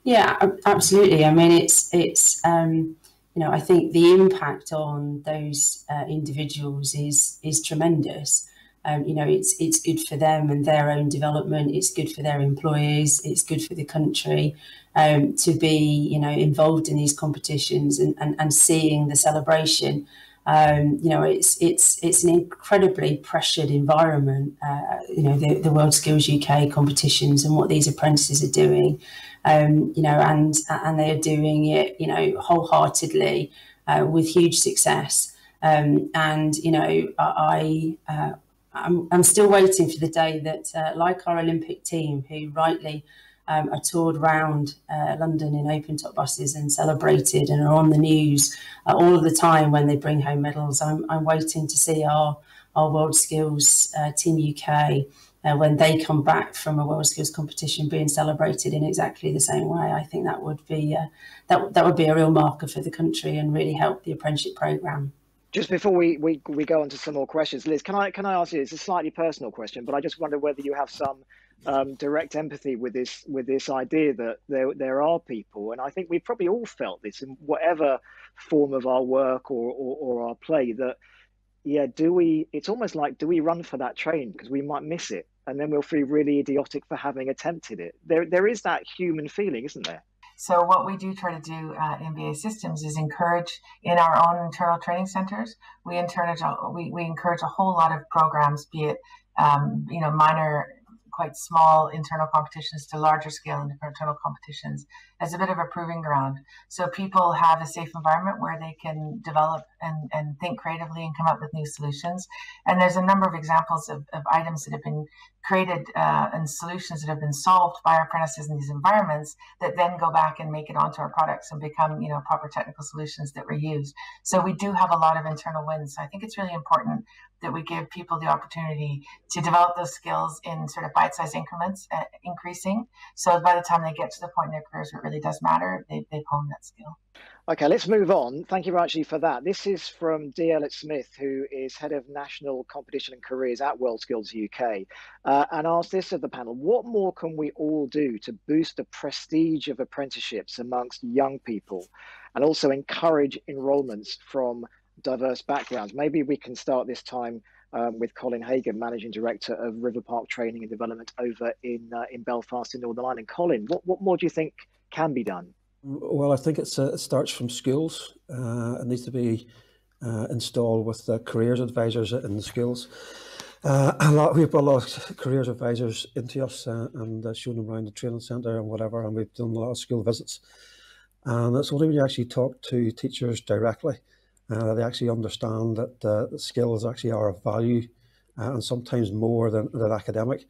Yeah, absolutely. I mean, it's it's um, you know I think the impact on those uh, individuals is is tremendous. Um, you know, it's it's good for them and their own development. It's good for their employees. It's good for the country um, to be you know involved in these competitions and, and, and seeing the celebration um, you know, it's it's it's an incredibly pressured environment. Uh, you know, the, the World Skills UK competitions and what these apprentices are doing. Um, you know, and and they are doing it, you know, wholeheartedly uh, with huge success. Um, and you know, I uh, I'm, I'm still waiting for the day that, uh, like our Olympic team, who rightly um, are toured around uh, London in open top buses and celebrated and are on the news uh, all of the time when they bring home medals. I'm, I'm waiting to see our, our World Skills uh, Team UK uh, when they come back from a World Skills competition being celebrated in exactly the same way. I think that would be uh, that, that would be a real marker for the country and really help the apprenticeship programme. Just before we, we, we go on to some more questions, Liz, can I can I ask you? It's a slightly personal question, but I just wonder whether you have some um, direct empathy with this with this idea that there there are people, and I think we've probably all felt this in whatever form of our work or, or, or our play that yeah, do we? It's almost like do we run for that train because we might miss it, and then we'll feel really idiotic for having attempted it. There there is that human feeling, isn't there? So what we do try to do uh, in BAE Systems is encourage in our own internal training centers. We encourage we, we encourage a whole lot of programs, be it um, you know minor quite small internal competitions to larger scale internal competitions as a bit of a proving ground. So people have a safe environment where they can develop and, and think creatively and come up with new solutions. And there's a number of examples of, of items that have been created uh, and solutions that have been solved by our apprentices in these environments that then go back and make it onto our products and become, you know, proper technical solutions that were used. So we do have a lot of internal wins. So I think it's really important that we give people the opportunity to develop those skills in sort of bite-sized increments, uh, increasing. So by the time they get to the point in their careers where really does matter, they, they've honed that skill. Okay, let's move on. Thank you actually for that. This is from D. Elliott Smith, who is head of national competition and careers at World Skills UK, uh, and asked this of the panel: What more can we all do to boost the prestige of apprenticeships amongst young people, and also encourage enrolments from diverse backgrounds? Maybe we can start this time um, with Colin Hagan, Managing Director of River Park Training and Development over in uh, in Belfast in Northern Ireland. Colin, what, what more do you think can be done? Well, I think uh, it starts from schools. Uh, it needs to be uh, installed with the careers advisors in the schools. Uh, a lot we've brought a lot of careers advisors into us uh, and uh, shown them around the training centre and whatever, and we've done a lot of school visits. And it's only when you actually talk to teachers directly uh, they actually understand that uh, skills actually are of value uh, and sometimes more than, than academic.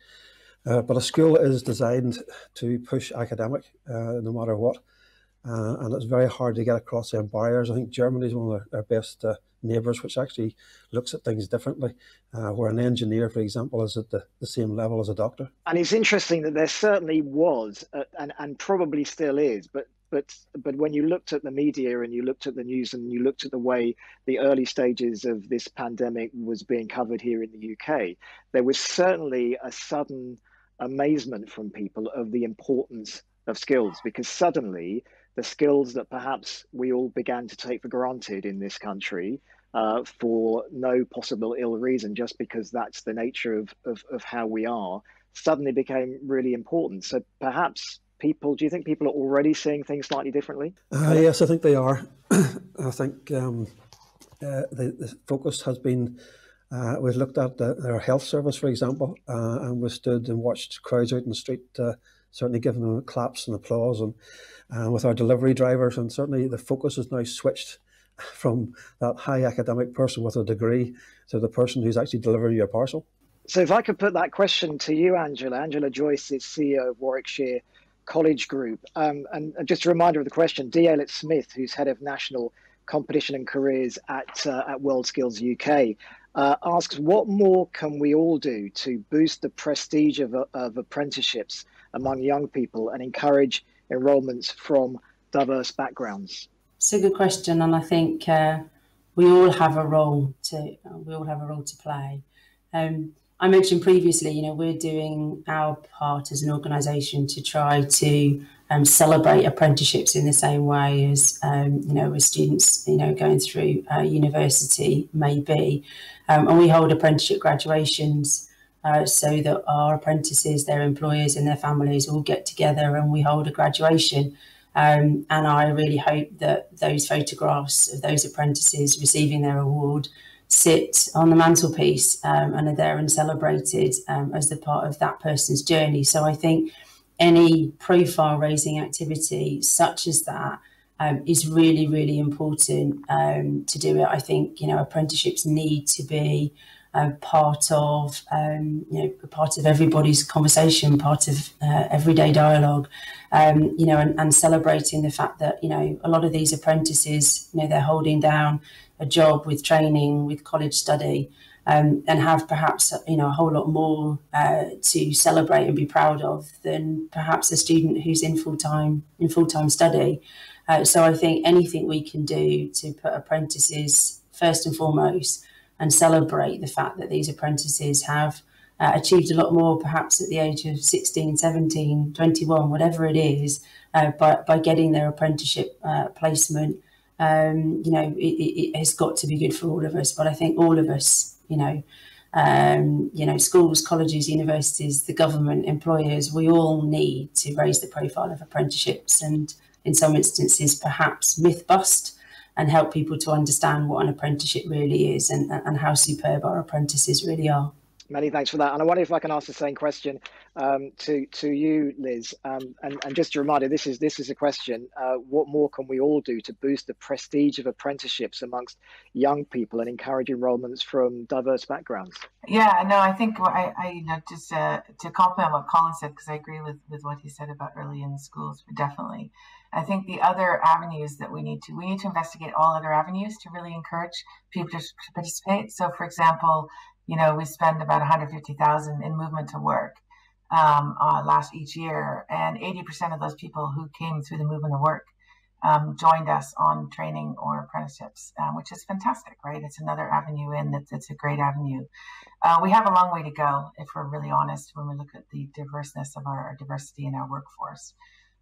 Uh, but a school is designed to push academic uh, no matter what. Uh, and it's very hard to get across them barriers. I think Germany is one of our best neighbours, which actually looks at things differently, where an engineer, for example, is at the, the same level as a doctor. And it's interesting that there certainly was, and, and probably still is, but but but when you looked at the media and you looked at the news and you looked at the way the early stages of this pandemic was being covered here in the UK, there was certainly a sudden amazement from people of the importance of skills because suddenly the skills that perhaps we all began to take for granted in this country uh, for no possible ill reason, just because that's the nature of, of, of how we are, suddenly became really important. So perhaps people? Do you think people are already seeing things slightly differently? Uh, yes, I think they are. (clears throat) I think um, uh, the, the, focus has been. Uh, we've looked at the, their health service, for example, uh, and we stood and watched crowds out in the street, uh, certainly giving them claps and applause, and uh, with our delivery drivers, and certainly the focus is now switched (laughs) from that high academic person with a degree to the person who's actually delivering your parcel. So, if I could put that question to you, Angela, Angela Joyce is CEO of Warwickshire College Group. Um, and just a reminder of the question, D. Elliott Smith, who's head of national competition and careers at, uh, at World Skills UK, uh, asks what more can we all do to boost the prestige of, of apprenticeships among young people and encourage enrolments from diverse backgrounds? It's a good question, and I think uh, we all have a role to we all have a role to play. Um, I mentioned previously, you know, we're doing our part as an organisation to try to um, celebrate apprenticeships in the same way as, um, you know, as students, you know, going through uh, university may be. Um, and we hold apprenticeship graduations uh, so that our apprentices, their employers and their families all get together and we hold a graduation. Um, and I really hope that those photographs of those apprentices receiving their award sit on the mantelpiece um, and are there and celebrated um, as the part of that person's journey. So I think any profile raising activity such as that um, is really, really important um, to do it. I think, you know, apprenticeships need to be uh, part of um, you know part of everybody's conversation, part of uh, everyday dialogue, um, you know, and, and, celebrating the fact that you know a lot of these apprentices, you know, they're holding down a job with training, with college study, um, and have perhaps you know a whole lot more uh, to celebrate and be proud of than perhaps a student who's in full time in full time study. Uh, so I think anything we can do to put apprentices first and foremost and celebrate the fact that these apprentices have uh, achieved a lot more perhaps at the age of 16 17 21 whatever it is uh, by, by getting their apprenticeship uh, placement um, you know it, it, has got to be good for all of us but i think all of us you know um, you know schools colleges universities the government employers we all need to raise the profile of apprenticeships and in some instances perhaps myth bust and help people to understand what an apprenticeship really is and, and how superb our apprentices really are. Many thanks for that. And I wonder if I can ask the same question um, to to you, Liz. Um, and, and just a reminder, this is this is a question: uh, What more can we all do to boost the prestige of apprenticeships amongst young people and encourage enrolments from diverse backgrounds? Yeah, no, I think I, I you know just uh, to complement what Colin said because I agree with with what he said about early in schools, definitely. I think the other avenues that we need to we need to investigate all other avenues to really encourage people to participate. So, for example, you know we spend about 150,000 in movement to work um, uh, last each year, and 80% of those people who came through the movement to work um, joined us on training or apprenticeships, um, which is fantastic, right? It's another avenue in that it's a great avenue. Uh, we have a long way to go, if we're really honest, when we look at the diverseness of our, our diversity in our workforce.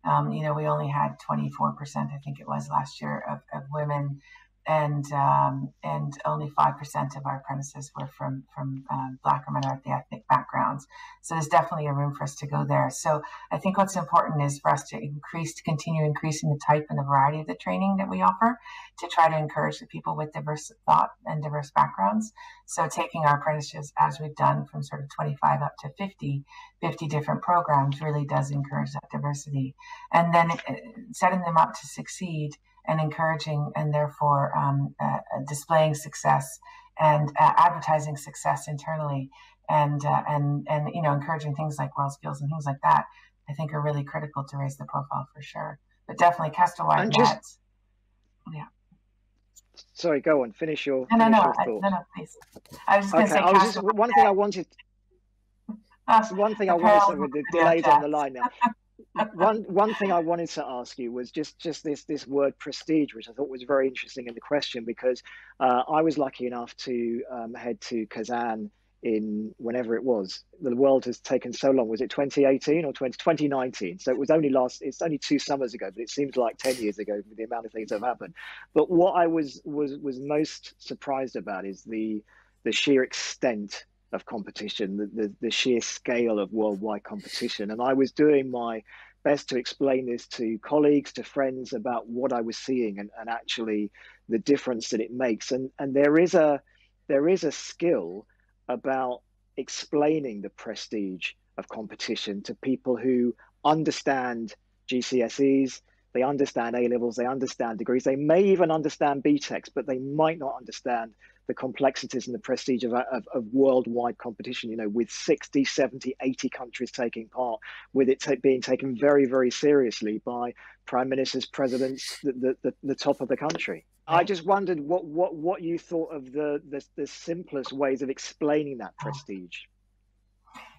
Um, you know, we only had 24%, I think it was last year, of, of women and um, and only five percent of our apprentices were from from um, Black or minority ethnic backgrounds. So there's definitely a room for us to go there. So I think what's important is for us to increase, to continue increasing the type and the variety of the training that we offer, to try to encourage the people with diverse thought and diverse backgrounds. So taking our apprentices, as we've done from sort of 25 up to 50, 50 different programs, really does encourage that diversity, and then uh, setting them up to succeed and encouraging and therefore um, uh, displaying success and uh, advertising success internally. And uh, and and you know encouraging things like world skills and things like that I think are really critical to raise the profile for sure. But definitely cast a wide net yeah. Sorry go on. Finish your no no no, I, no no please. I was just okay. going to say just, one thing I wanted (laughs) uh, one thing I wanted to say with the delays on the line now one one thing I wanted to ask you was just just this this word prestige, which I thought was very interesting in the question because uh, I was lucky enough to um, head to Kazan in whenever it was. The world has taken so long. Was it 2018 or 20, 2019? So it was only last. It's only two summers ago, but it seems like 10 years ago with the amount of things that have happened. But what I was was was most surprised about is the the sheer extent of competition, the, the, the, sheer scale of worldwide competition. And I was doing my best to explain this to colleagues, to friends about what I was seeing and, and actually the difference that it makes. And, and there is a there is a skill about explaining the prestige of competition to people who understand GCSEs, they understand A levels, they understand degrees, they may even understand BTECs, but they might not understand the complexities and the prestige of, of, of, worldwide competition, you know, with 60, 70, 80 countries taking part, with it being taken very, very seriously by prime ministers, presidents, the, the, the, the top of the country. I just wondered what, what, what you thought of the, the, the simplest ways of explaining that prestige.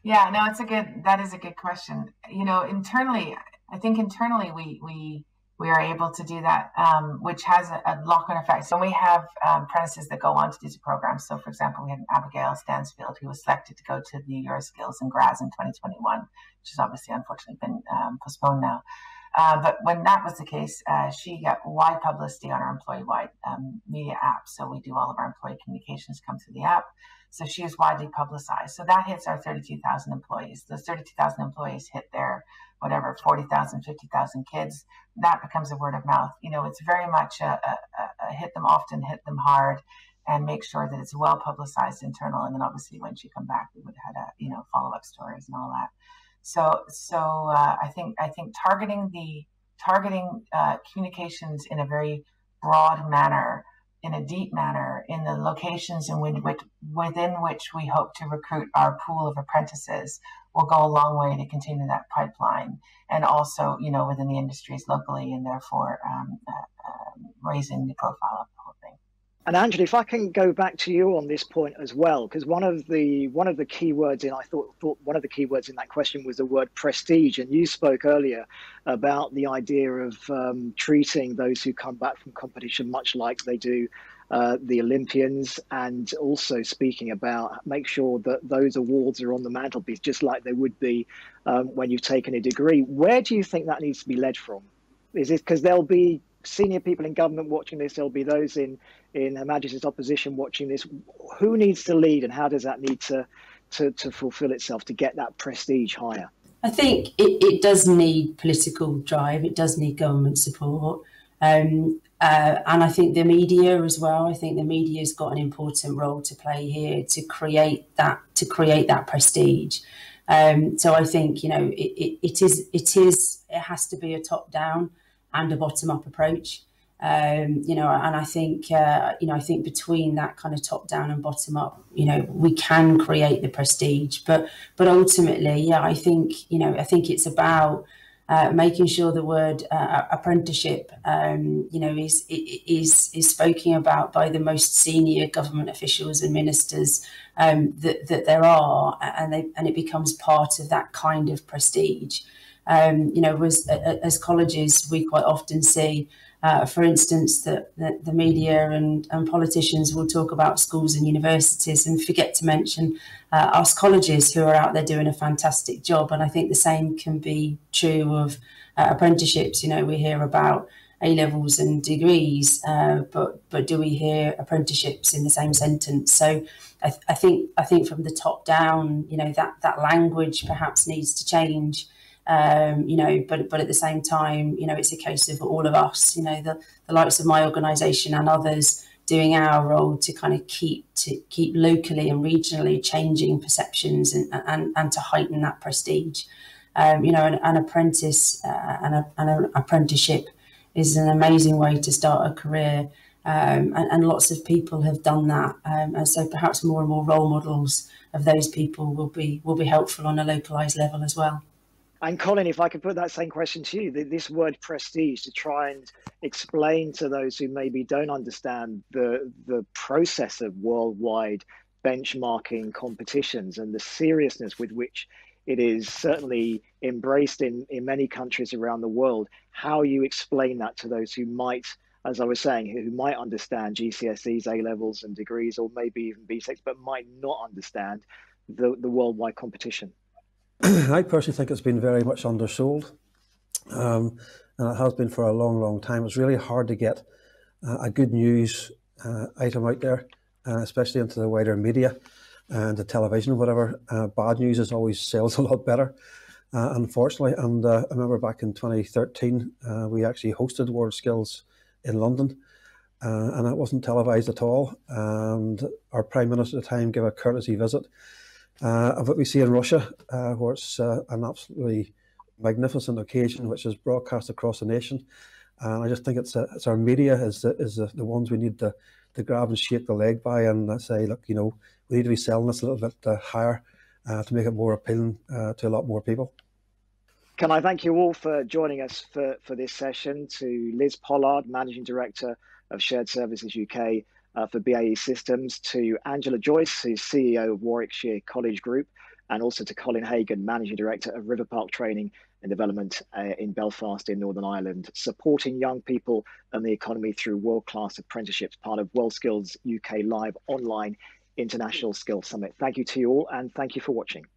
Yeah, no, it's a good, that is a good question. You know, internally, I think internally we, we, we are able to do that, um, which has a, a lock-on effect. So we have um, apprentices that go on to these programs. So, for example, we had Abigail Stansfield who was selected to go to the Euroskills in Graz in 2021, which has obviously unfortunately been um, postponed now. Uh, but when that was the case, uh, she got wide publicity on our employee-wide um, media app. So we do all of our employee communications come through the app. So she is widely publicized. So that hits our 32,000 employees. Those 32,000 employees hit their whatever 40,000, 50,000 kids. That becomes a word of mouth. You know, it's very much a, a, a hit them often, hit them hard, and make sure that it's well publicized internal. And then obviously when she come back, we would have had a you know follow up stories and all that. So so uh, I think I think targeting the targeting uh, communications in a very broad manner in a deep manner in the locations in which, within which we hope to recruit our pool of apprentices will go a long way to continue that pipeline and also you know within the industries locally and therefore um, uh, uh, raising the profile of and Angela, if I can go back to you on this point as well, because one of the one of the key words in I thought thought one of the key words in that question was the word prestige, and you spoke earlier about the idea of um, treating those who come back from competition much like they do uh, the Olympians, and also speaking about make sure that those awards are on the mantelpiece, just like they would be um, when you've taken a degree. Where do you think that needs to be led from? Is it because there'll be senior people in government watching this? There'll be those in in Her Majesty's opposition watching this. Who needs to lead, and how does that need to to, to fulfil itself to get that prestige higher? I think it, it does need political drive. It does need government support. Um, uh, and I think the media as well. I think the media's got an important role to play here to create that to create that prestige. Um, so I think you know it, it, it is it is it has to be a top down and a bottom up approach. Um, you know, and I think uh, you know I think between that kind of top down and bottom up, you know, we can create the prestige. But but ultimately, yeah, I think you know I think it's about uh, making sure the word uh, apprenticeship, um, you know, is is is spoken about by the most senior government officials and ministers um, that that there are, and they and it becomes part of that kind of prestige. Um, you know, as as colleges, we quite often see. Uh, for instance, that the, the, media and, and, politicians will talk about schools and universities and forget to mention uh, us colleges who are out there doing a fantastic job. And I think the same can be true of uh, apprenticeships. You know, we hear about A levels and degrees, uh, but but do we hear apprenticeships in the same sentence? So I, th- I think I think from the top down, you know, that that language perhaps needs to change. Um, you know, but but at the same time, you know, it's a case of all of us, you know, the, the likes of my organisation and others doing our role to kind of keep to keep locally and regionally changing perceptions and and, and to heighten that prestige. Um, you know, an, an apprentice uh, and, an apprenticeship is an amazing way to start a career. Um, and, and, lots of people have done that, um, and so perhaps more and more role models of those people will be will be helpful on a localized level as well. And Colin, if I could put that same question to you, this word prestige to try and explain to those who maybe don't understand the the process of worldwide benchmarking competitions and the seriousness with which it is certainly embraced in, in many countries around the world, how you explain that to those who might, as I was saying, who might understand GCSEs, A levels, and degrees, or maybe even BTECs, but might not understand the, the worldwide competition. (clears throat) I personally think it's been very much undersold, um, and it has been for a long, long time. It's really hard to get uh, a good news uh, item out there, uh, especially into the wider media and the television, whatever. Uh, bad news is always (laughs) sells a lot better, uh, unfortunately. And uh, I remember back in 2013, we actually hosted World Skills in London. and it wasn't televised at all. And our Prime Minister at the time gave a courtesy visit uh, of what we see in Russia, uh, where it's uh, an absolutely magnificent occasion which is broadcast across the nation. And I just think it's, uh, it's our media is, is the, the ones we need to, to grab and shake the leg by and say, look, you know, we need to be selling this a little bit uh, higher uh, to make it more appealing to a lot more people. Can I thank you all for joining us for, for this session? To Liz Pollard, Managing Director of Shared Services UK, uh, for BAE Systems, to Angela Joyce, who's CEO of Warwickshire College Group, and also to Colin Hagan, Managing Director of River Park Training and Development uh, in Belfast in Northern Ireland, supporting young people and the economy through world class apprenticeships, part of WorldSkills UK Live online International Skills Summit. Thank you to you all, and thank you for watching.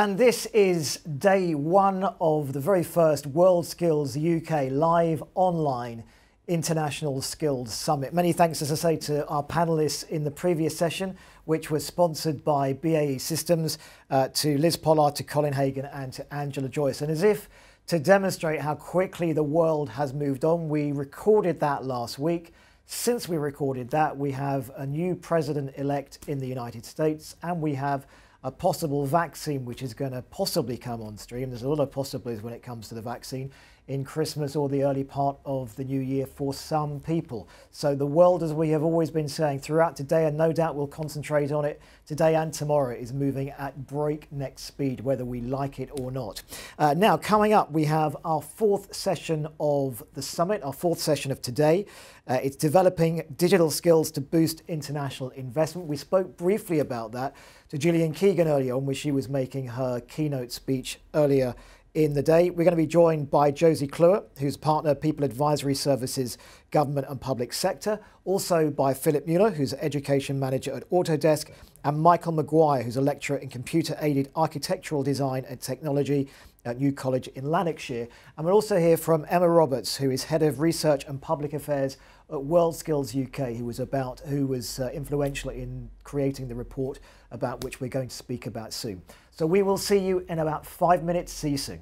And this is day one of the very first World Skills UK live online International Skills Summit. Many thanks, as I say, to our panelists in the previous session, which was sponsored by BAE Systems, uh, to Liz Pollard, to Colin Hagan, and to Angela Joyce. And as if to demonstrate how quickly the world has moved on. We recorded that last week. Since we recorded that, we have a new president elect in the United States and we have a possible vaccine which is going to possibly come on stream. There's a lot of possibilities when it comes to the vaccine in Christmas or the early part of the new year for some people. So the world, as we have always been saying throughout today, and no doubt we'll concentrate on it today and tomorrow, is moving at breakneck speed, whether we like it or not. Uh, now, coming up, we have our fourth session of the summit, our fourth session of today. Uh, it's developing digital skills to boost international investment. We spoke briefly about that to Gillian Keegan earlier on, when she was making her keynote speech earlier in the day. We're going to be joined by Josie Kluwer, who's partner People Advisory Services, Government and Public Sector, also by Philip Mueller, who's Education Manager at Autodesk, and Michael Maguire, who's a lecturer in Computer Aided Architectural Design and Technology at New College in Lanarkshire. And we'll also hear from Emma Roberts, who is Head of Research and Public Affairs at World Skills UK, who was about who was uh, influential in creating the report about which we're going to speak about soon. So we will see you in about five minutes. See you soon.